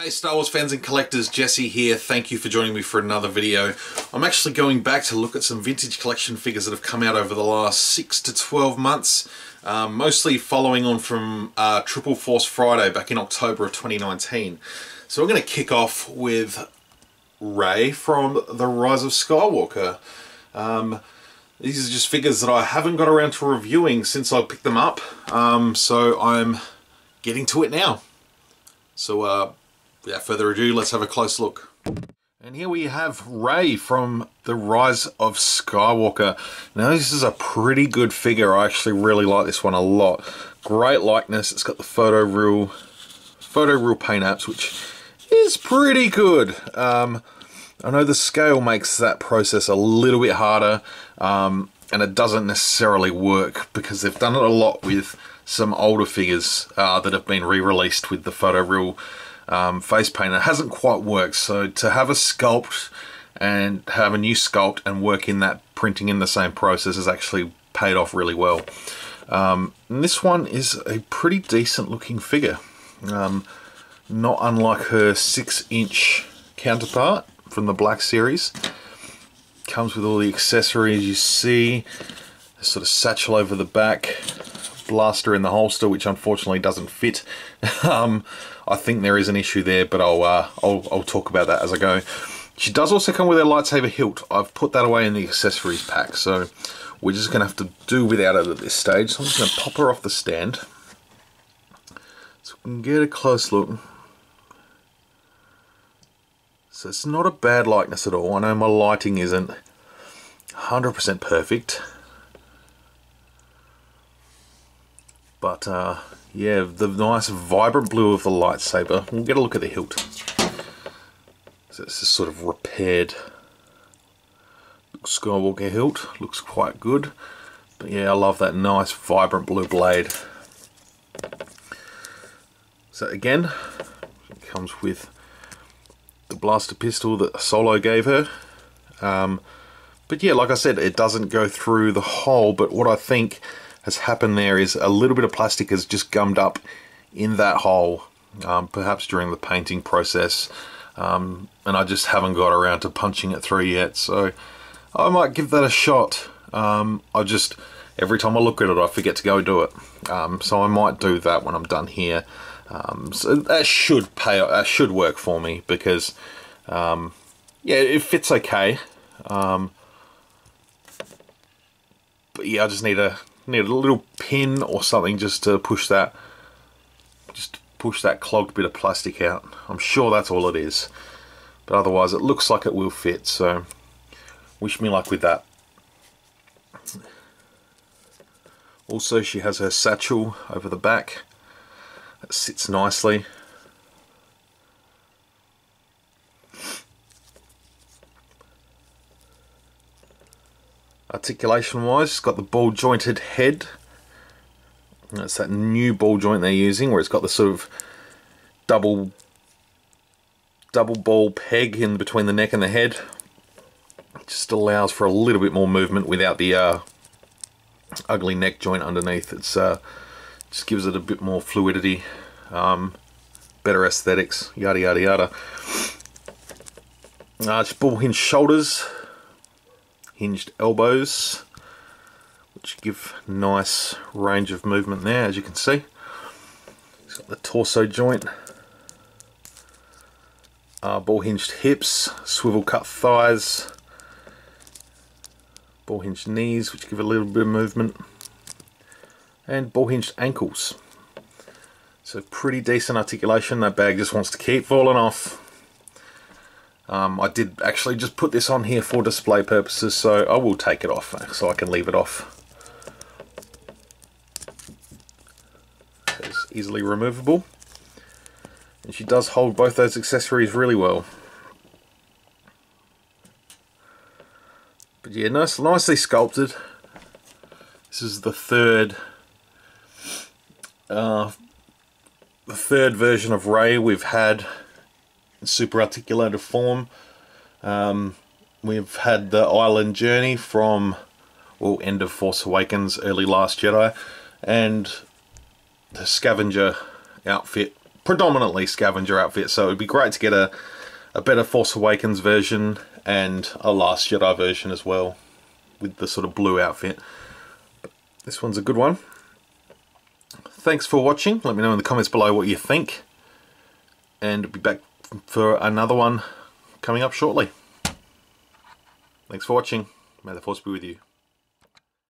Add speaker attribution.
Speaker 1: Hey Star Wars fans and collectors, Jesse here. Thank you for joining me for another video. I'm actually going back to look at some vintage collection figures that have come out over the last 6 to 12 months. Um, mostly following on from uh, Triple Force Friday back in October of 2019. So we're going to kick off with Rey from The Rise of Skywalker. Um, these are just figures that I haven't got around to reviewing since I picked them up. Um, so I'm getting to it now. So uh, without further ado, let's have a close look. And here we have Rey from The Rise of Skywalker. Now this is a pretty good figure. I actually really like this one a lot. Great likeness. It's got the photo real, photo real paint apps, which is pretty good. Um, I know the scale makes that process a little bit harder, um, and it doesn't necessarily work because they've done it a lot with some older figures uh, that have been re-released with the photo real um, face paint. It hasn't quite worked, so to have a sculpt and have a new sculpt and work in that printing in the same process has actually paid off really well. Um, this one is a pretty decent looking figure. Um, not unlike her 6 inch counterpart from the Black Series. Comes with all the accessories you see. A sort of satchel over the back. Blaster in the holster, which unfortunately doesn't fit. um, I think there is an issue there, but I'll, uh, I'll, I'll talk about that as I go. She does also come with a lightsaber hilt. I've put that away in the accessories pack, so we're just going to have to do without it at this stage. So I'm just going to pop her off the stand. So we can get a close look. So it's not a bad likeness at all. I know my lighting isn't 100% perfect. But uh, yeah, the nice vibrant blue of the lightsaber. We'll get a look at the hilt. So it's this sort of repaired Skywalker hilt. Looks quite good. But yeah, I love that nice vibrant blue blade. So again, it comes with the blaster pistol that Solo gave her. Um, but yeah, like I said, it doesn't go through the hole, but what I think has happened there is a little bit of plastic has just gummed up in that hole, um, perhaps during the painting process, um, and I just haven't got around to punching it through yet, so I might give that a shot. Um, I just, every time I look at it, I forget to go do it, um, so I might do that when I'm done here. Um, so that should pay. That should work for me because, um, yeah, it fits okay. But yeah, I just need a need a little pin or something just to push that, just push that clogged bit of plastic out. I'm sure that's all it is. But otherwise, it looks like it will fit. So, wish me luck with that. Also, she has her satchel over the back that sits nicely. Articulation wise, it's got the ball jointed head. That's that new ball joint they're using where it's got the sort of double double ball peg in between the neck and the head. It just allows for a little bit more movement without the uh, ugly neck joint underneath. It's uh, just gives it a bit more fluidity, um, better aesthetics, yada yada yada. Uh, it's ball hinge shoulders, hinged elbows, which give nice range of movement there, as you can see. It's got the torso joint, uh, ball hinged hips, swivel cut thighs, ball hinged knees, which give a little bit of movement and ball hinged ankles. So pretty decent articulation. That bag just wants to keep falling off. Um, I did actually just put this on here for display purposes, so I will take it off so I can leave it off. It's easily removable. And she does hold both those accessories really well. But yeah, nice, nicely sculpted. This is the third uh, the third version of Rey we've had super articulated form. Um, we've had the Island Journey from well, end of Force Awakens, early Last Jedi, and the Scavenger outfit predominantly scavenger outfit, so it'd be great to get a, a better Force Awakens version and a Last Jedi version as well with the sort of blue outfit. But this one's a good one. Thanks for watching. Let me know in the comments below what you think. And I'll be back for another one coming up shortly. Thanks for watching. May the Force be with you.